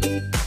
Bye.